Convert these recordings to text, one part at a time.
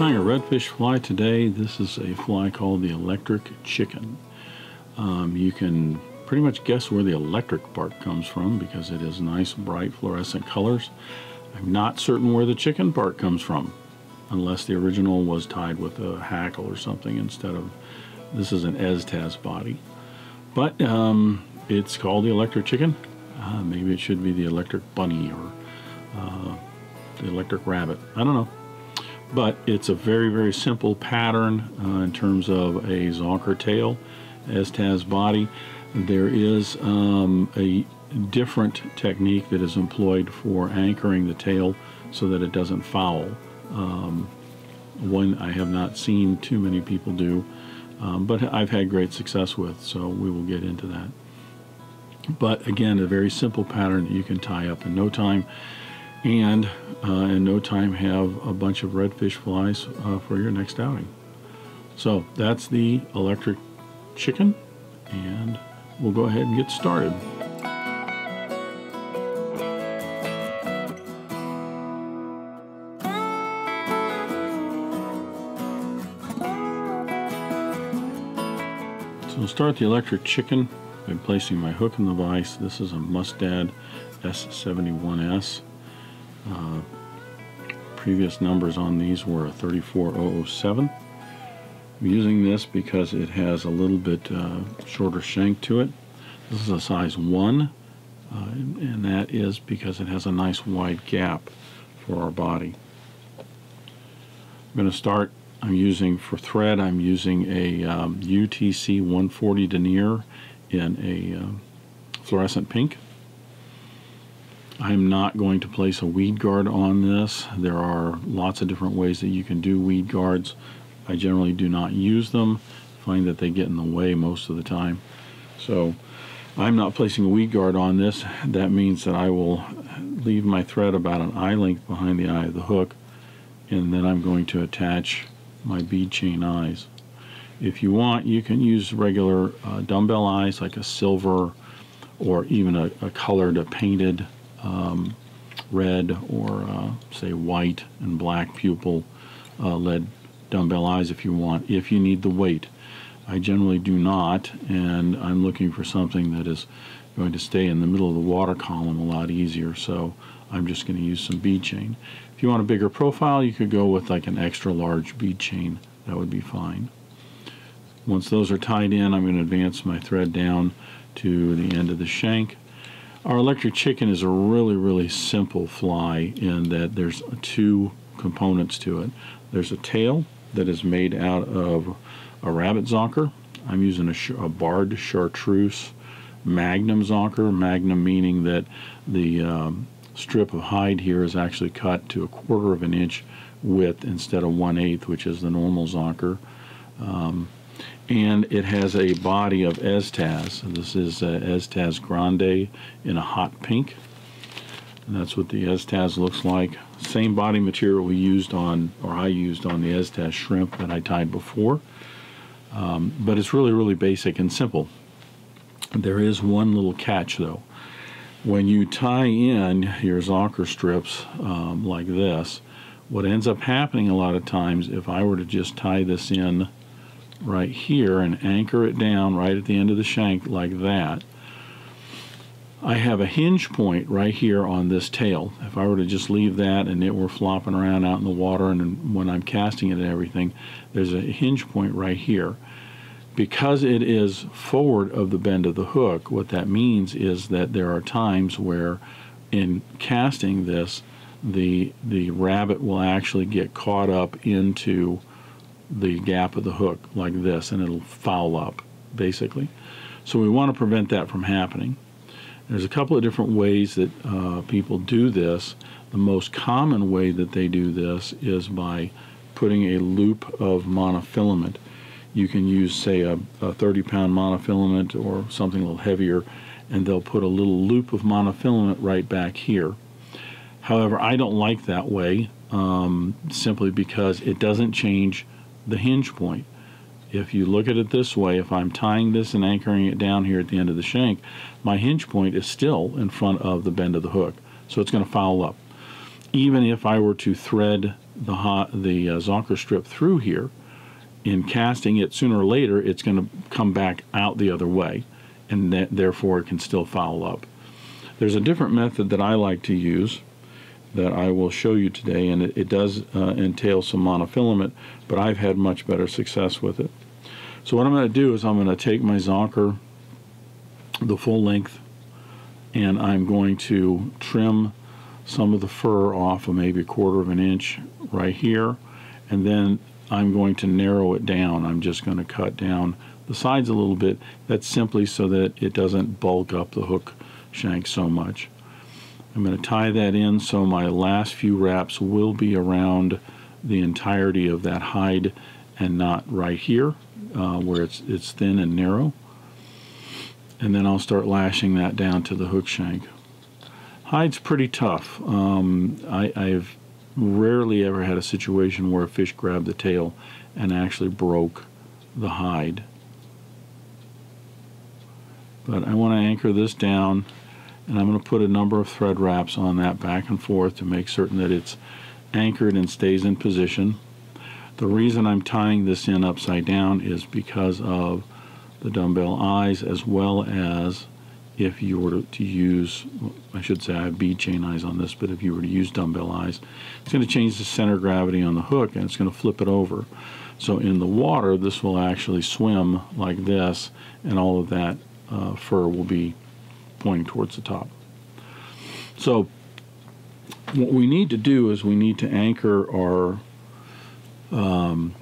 tying a redfish fly today. This is a fly called the electric chicken. Um, you can pretty much guess where the electric part comes from because it is nice bright fluorescent colors. I'm not certain where the chicken part comes from unless the original was tied with a hackle or something instead of this is an Estaz body. But um, it's called the electric chicken. Uh, maybe it should be the electric bunny or uh, the electric rabbit. I don't know. But it's a very, very simple pattern uh, in terms of a Zonker tail, Estaz body. There is um, a different technique that is employed for anchoring the tail so that it doesn't foul. Um, one I have not seen too many people do, um, but I've had great success with, so we will get into that. But again, a very simple pattern that you can tie up in no time and uh, in no time have a bunch of redfish flies uh, for your next outing. So that's the electric chicken and we'll go ahead and get started. So we'll start the electric chicken by placing my hook in the vise. This is a Mustad S71S. Uh, previous numbers on these were a 34007. I'm using this because it has a little bit uh, shorter shank to it. This is a size 1, uh, and that is because it has a nice wide gap for our body. I'm going to start, I'm using for thread, I'm using a um, UTC 140 denier in a um, fluorescent pink. I'm not going to place a weed guard on this. There are lots of different ways that you can do weed guards. I generally do not use them. Find that they get in the way most of the time. So I'm not placing a weed guard on this. That means that I will leave my thread about an eye length behind the eye of the hook and then I'm going to attach my bead chain eyes. If you want, you can use regular uh, dumbbell eyes like a silver or even a, a colored, a painted um, red or uh, say white and black pupil uh, lead dumbbell eyes if you want, if you need the weight. I generally do not, and I'm looking for something that is going to stay in the middle of the water column a lot easier, so I'm just going to use some bead chain. If you want a bigger profile, you could go with like an extra large bead chain. That would be fine. Once those are tied in, I'm going to advance my thread down to the end of the shank our electric chicken is a really, really simple fly in that there's two components to it. There's a tail that is made out of a rabbit zonker. I'm using a, a barred chartreuse magnum zonker, magnum meaning that the um, strip of hide here is actually cut to a quarter of an inch width instead of one eighth, which is the normal zonker. Um, and it has a body of Estaz. This is uh, Grande in a hot pink. And that's what the Estaz looks like. Same body material we used on, or I used on the Estaz shrimp that I tied before. Um, but it's really, really basic and simple. There is one little catch though. When you tie in your Zonker strips um, like this, what ends up happening a lot of times, if I were to just tie this in right here and anchor it down right at the end of the shank like that. I have a hinge point right here on this tail. If I were to just leave that and it were flopping around out in the water and when I'm casting it and everything, there's a hinge point right here. Because it is forward of the bend of the hook, what that means is that there are times where in casting this, the, the rabbit will actually get caught up into the gap of the hook like this and it'll foul up basically. So we want to prevent that from happening. There's a couple of different ways that uh, people do this. The most common way that they do this is by putting a loop of monofilament. You can use, say, a, a 30 pound monofilament or something a little heavier, and they'll put a little loop of monofilament right back here. However, I don't like that way um, simply because it doesn't change the hinge point. If you look at it this way, if I'm tying this and anchoring it down here at the end of the shank, my hinge point is still in front of the bend of the hook. So it's going to foul up. Even if I were to thread the hot, the uh, Zonker strip through here, in casting it sooner or later, it's going to come back out the other way, and therefore it can still foul up. There's a different method that I like to use that I will show you today, and it, it does uh, entail some monofilament, but I've had much better success with it. So what I'm going to do is I'm going to take my Zonker, the full length, and I'm going to trim some of the fur off of maybe a quarter of an inch right here, and then I'm going to narrow it down. I'm just going to cut down the sides a little bit. That's simply so that it doesn't bulk up the hook shank so much. I'm going to tie that in so my last few wraps will be around the entirety of that hide and not right here uh, where it's, it's thin and narrow. And then I'll start lashing that down to the hook shank. Hide's pretty tough. Um, I, I've rarely ever had a situation where a fish grabbed the tail and actually broke the hide. But I want to anchor this down and I'm going to put a number of thread wraps on that back and forth to make certain that it's anchored and stays in position. The reason I'm tying this in upside down is because of the dumbbell eyes as well as if you were to use, I should say I have bead chain eyes on this, but if you were to use dumbbell eyes, it's going to change the center of gravity on the hook and it's going to flip it over. So in the water, this will actually swim like this and all of that uh, fur will be pointing towards the top. So what we need to do is we need to anchor our um,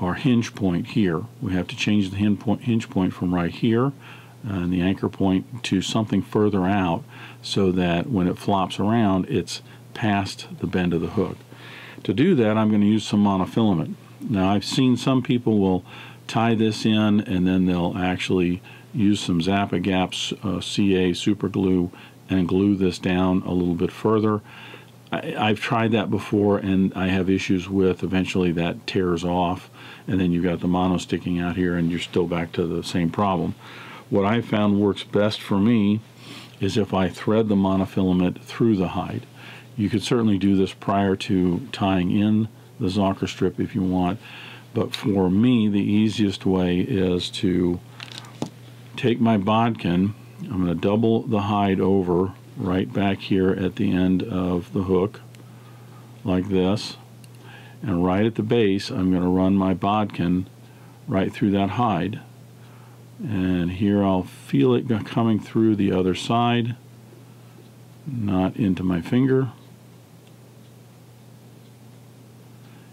our hinge point here. We have to change the hinge point, hinge point from right here and the anchor point to something further out so that when it flops around it's past the bend of the hook. To do that I'm going to use some monofilament. Now I've seen some people will tie this in and then they'll actually use some Zap-A-Gap's uh, CA super glue and glue this down a little bit further. I, have tried that before and I have issues with eventually that tears off and then you've got the mono sticking out here and you're still back to the same problem. What I found works best for me is if I thread the monofilament through the hide. You could certainly do this prior to tying in the Zonker strip if you want, but for me the easiest way is to take my bodkin, I'm going to double the hide over right back here at the end of the hook like this. And right at the base I'm going to run my bodkin right through that hide. And here I'll feel it coming through the other side not into my finger.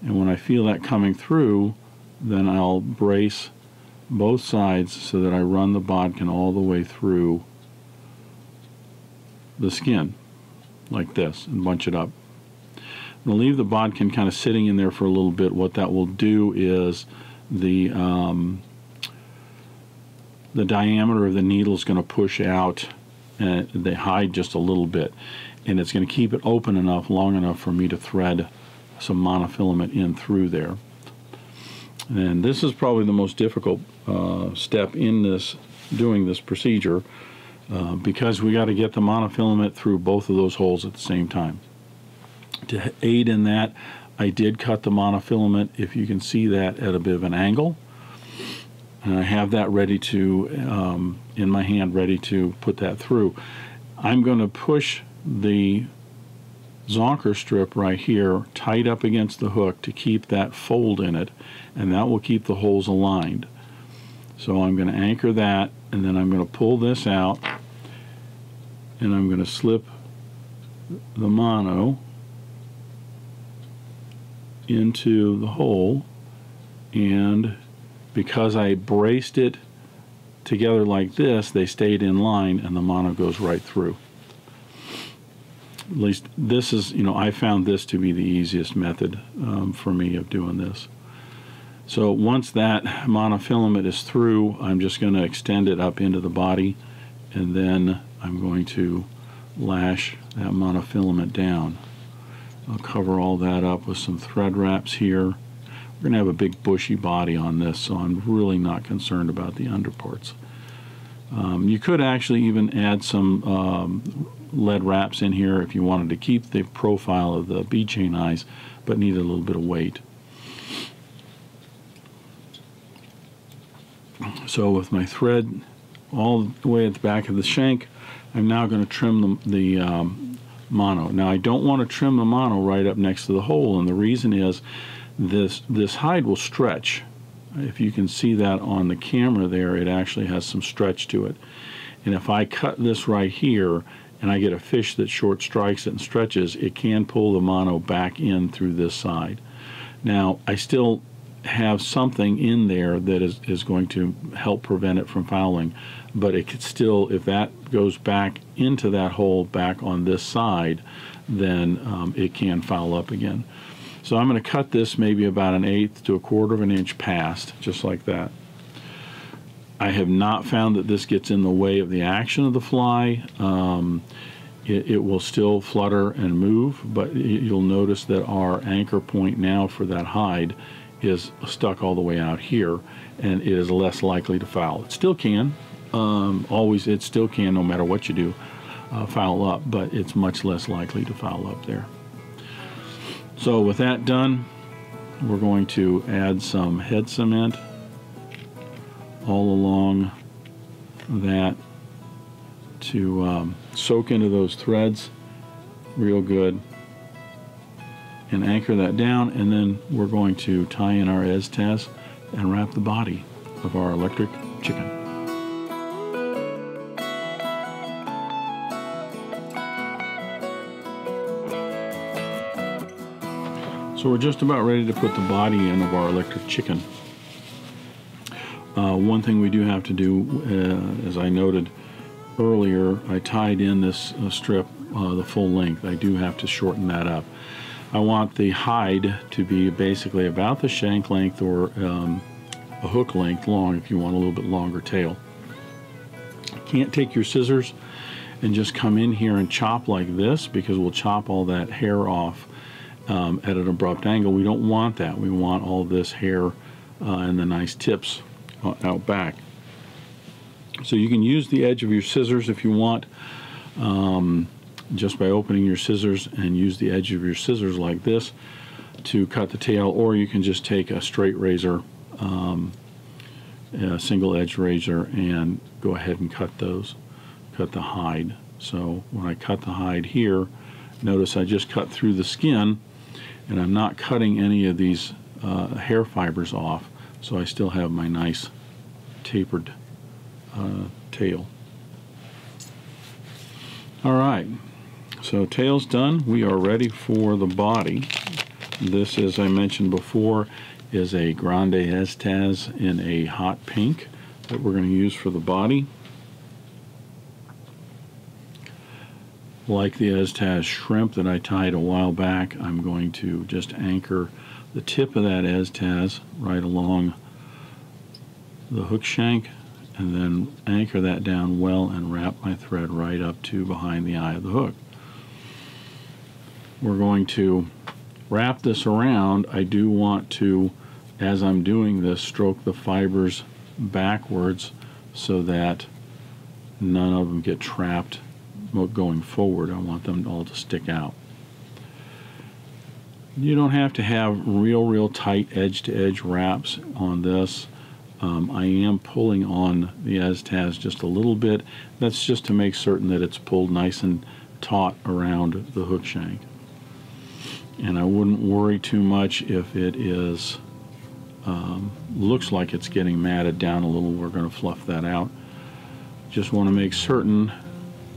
And when I feel that coming through then I'll brace both sides so that I run the bodkin all the way through the skin like this and bunch it up. I'm leave the bodkin kind of sitting in there for a little bit. What that will do is the um, the diameter of the needle is going to push out and they hide just a little bit and it's going to keep it open enough long enough for me to thread some monofilament in through there. And this is probably the most difficult uh, step in this doing this procedure uh, because we got to get the monofilament through both of those holes at the same time. To aid in that, I did cut the monofilament, if you can see that, at a bit of an angle. And I have that ready to, um, in my hand, ready to put that through. I'm going to push the zonker strip right here tight up against the hook to keep that fold in it and that will keep the holes aligned. So I'm going to anchor that and then I'm going to pull this out and I'm going to slip the mono into the hole and because I braced it together like this they stayed in line and the mono goes right through at least this is, you know, I found this to be the easiest method um, for me of doing this. So once that monofilament is through, I'm just going to extend it up into the body and then I'm going to lash that monofilament down. I'll cover all that up with some thread wraps here. We're going to have a big bushy body on this, so I'm really not concerned about the underparts. Um, you could actually even add some um, lead wraps in here if you wanted to keep the profile of the bead chain eyes, but needed a little bit of weight. So with my thread all the way at the back of the shank, I'm now going to trim the, the um, mono. Now I don't want to trim the mono right up next to the hole, and the reason is this this hide will stretch. If you can see that on the camera there, it actually has some stretch to it. And if I cut this right here and I get a fish that short strikes it and stretches, it can pull the mono back in through this side. Now, I still have something in there that is, is going to help prevent it from fouling, but it could still, if that goes back into that hole back on this side, then um, it can foul up again. So I'm going to cut this maybe about an eighth to a quarter of an inch past, just like that. I have not found that this gets in the way of the action of the fly. Um, it, it, will still flutter and move, but you'll notice that our anchor point now for that hide is stuck all the way out here, and it is less likely to foul. It still can, um, always, it still can, no matter what you do, uh, foul up, but it's much less likely to foul up there. So with that done, we're going to add some head cement all along that to um, soak into those threads real good and anchor that down and then we're going to tie in our Estaz and wrap the body of our electric chicken. So we're just about ready to put the body in of our electric chicken. Uh, one thing we do have to do, uh, as I noted earlier, I tied in this uh, strip uh, the full length. I do have to shorten that up. I want the hide to be basically about the shank length or um, a hook length long if you want a little bit longer tail. Can't take your scissors and just come in here and chop like this because we'll chop all that hair off um, at an abrupt angle. We don't want that. We want all this hair uh, and the nice tips out back. So you can use the edge of your scissors if you want, um, just by opening your scissors and use the edge of your scissors like this to cut the tail, or you can just take a straight razor, um, a single edge razor, and go ahead and cut those, cut the hide. So when I cut the hide here, notice I just cut through the skin and I'm not cutting any of these uh, hair fibers off so I still have my nice tapered uh, tail. All right, so tail's done. We are ready for the body. This, as I mentioned before, is a Grande Estaz in a hot pink that we're going to use for the body. like the Estaz shrimp that I tied a while back, I'm going to just anchor the tip of that Estaz right along the hook shank and then anchor that down well and wrap my thread right up to behind the eye of the hook. We're going to wrap this around. I do want to, as I'm doing this, stroke the fibers backwards so that none of them get trapped going forward. I want them all to stick out. You don't have to have real, real tight edge-to-edge wraps on this. Um, I am pulling on the Estaz just a little bit. That's just to make certain that it's pulled nice and taut around the hook shank. And I wouldn't worry too much if it is um, looks like it's getting matted down a little. We're going to fluff that out. Just want to make certain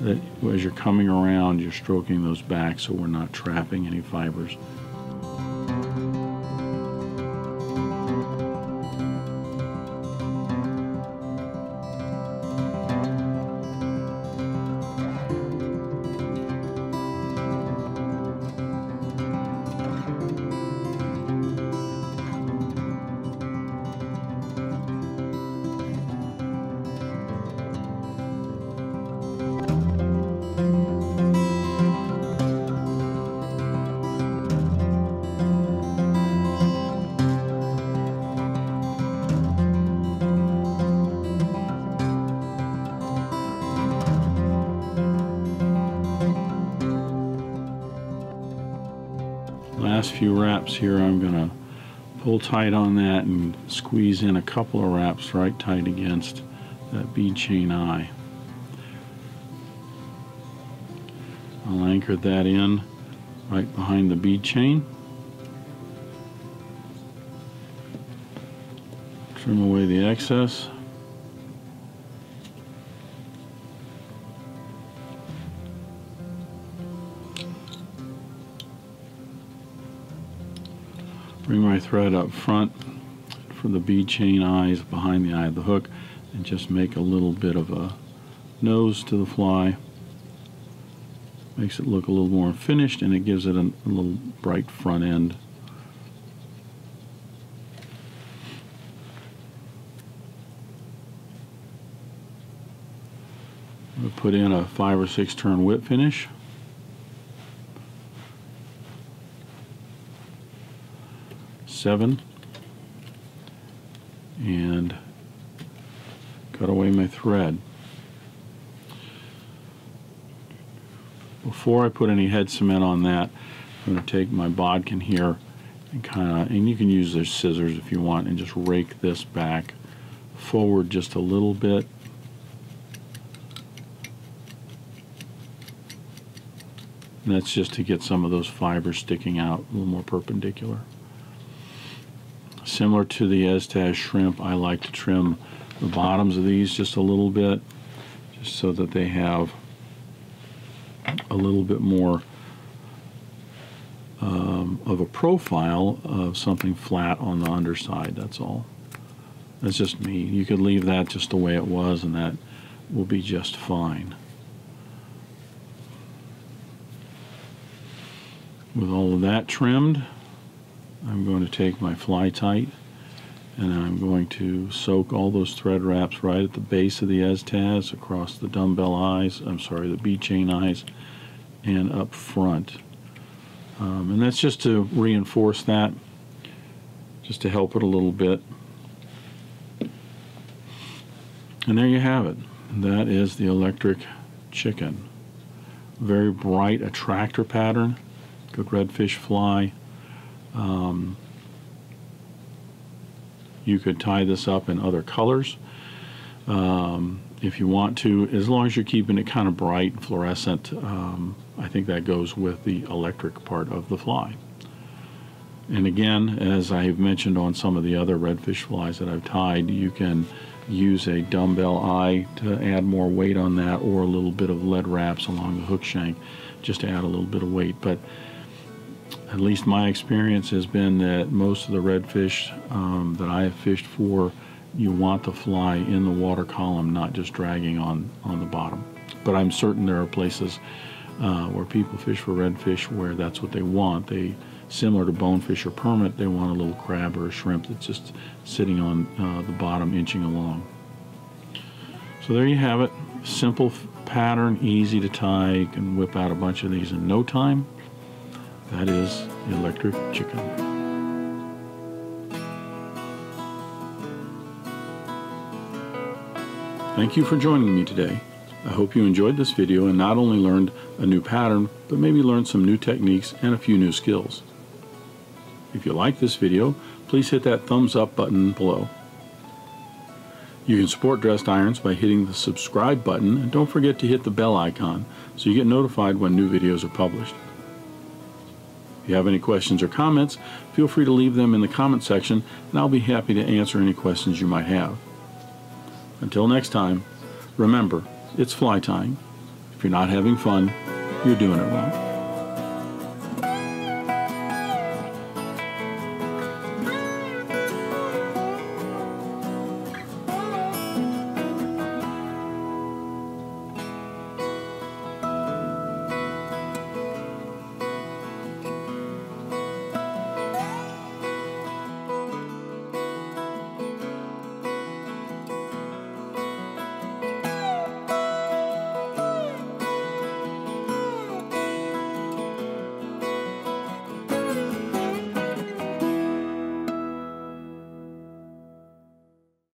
that as you're coming around, you're stroking those back so we're not trapping any fibers. Few wraps here, I'm going to pull tight on that and squeeze in a couple of wraps right tight against that bead chain eye. I'll anchor that in right behind the bead chain. Trim away the excess. Bring my thread up front for the bead chain eyes behind the eye of the hook and just make a little bit of a nose to the fly. Makes it look a little more finished and it gives it a, a little bright front end. Put in a five or six turn whip finish. Seven and cut away my thread. Before I put any head cement on that, I'm going to take my bodkin here and kind of, and you can use those scissors if you want, and just rake this back forward just a little bit. And that's just to get some of those fibers sticking out a little more perpendicular. Similar to the Estaz shrimp, I like to trim the bottoms of these just a little bit, just so that they have a little bit more um, of a profile of something flat on the underside, that's all. That's just me. You could leave that just the way it was and that will be just fine. With all of that trimmed, I'm going to take my Fly-Tite and I'm going to soak all those thread wraps right at the base of the Estaz across the dumbbell eyes, I'm sorry, the B-chain eyes, and up front. Um, and that's just to reinforce that, just to help it a little bit. And there you have it. That is the electric chicken. Very bright attractor pattern, good redfish fly. Um, you could tie this up in other colors um, if you want to, as long as you're keeping it kind of bright and fluorescent. Um, I think that goes with the electric part of the fly. And again, as I've mentioned on some of the other redfish flies that I've tied, you can use a dumbbell eye to add more weight on that or a little bit of lead wraps along the hook shank just to add a little bit of weight. But at least my experience has been that most of the redfish um, that I have fished for, you want the fly in the water column, not just dragging on, on the bottom. But I'm certain there are places uh, where people fish for redfish where that's what they want. They, similar to bonefish or permit, they want a little crab or a shrimp that's just sitting on uh, the bottom, inching along. So there you have it. Simple pattern, easy to tie. You can whip out a bunch of these in no time. That is the electric chicken. Thank you for joining me today. I hope you enjoyed this video and not only learned a new pattern, but maybe learned some new techniques and a few new skills. If you like this video, please hit that thumbs up button below. You can support Dressed Irons by hitting the subscribe button and don't forget to hit the bell icon so you get notified when new videos are published. If you have any questions or comments, feel free to leave them in the comment section and I'll be happy to answer any questions you might have. Until next time, remember, it's fly tying. If you're not having fun, you're doing it wrong.